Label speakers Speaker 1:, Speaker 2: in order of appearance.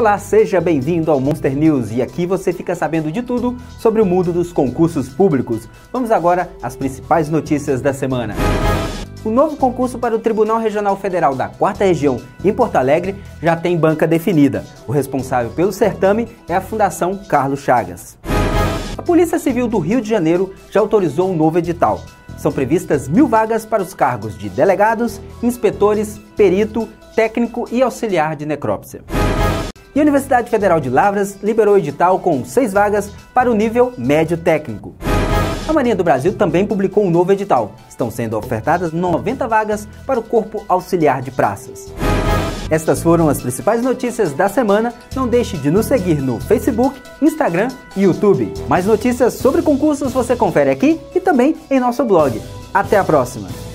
Speaker 1: Olá, seja bem-vindo ao Monster News e aqui você fica sabendo de tudo sobre o mundo dos concursos públicos. Vamos agora às principais notícias da semana. O novo concurso para o Tribunal Regional Federal da Quarta Região em Porto Alegre já tem banca definida. O responsável pelo certame é a Fundação Carlos Chagas. A Polícia Civil do Rio de Janeiro já autorizou um novo edital. São previstas mil vagas para os cargos de delegados, inspetores, perito, técnico e auxiliar de necrópsia. E a Universidade Federal de Lavras liberou o edital com seis vagas para o nível médio técnico. A Marinha do Brasil também publicou um novo edital. Estão sendo ofertadas 90 vagas para o Corpo Auxiliar de Praças. Estas foram as principais notícias da semana. Não deixe de nos seguir no Facebook, Instagram e YouTube. Mais notícias sobre concursos você confere aqui e também em nosso blog. Até a próxima!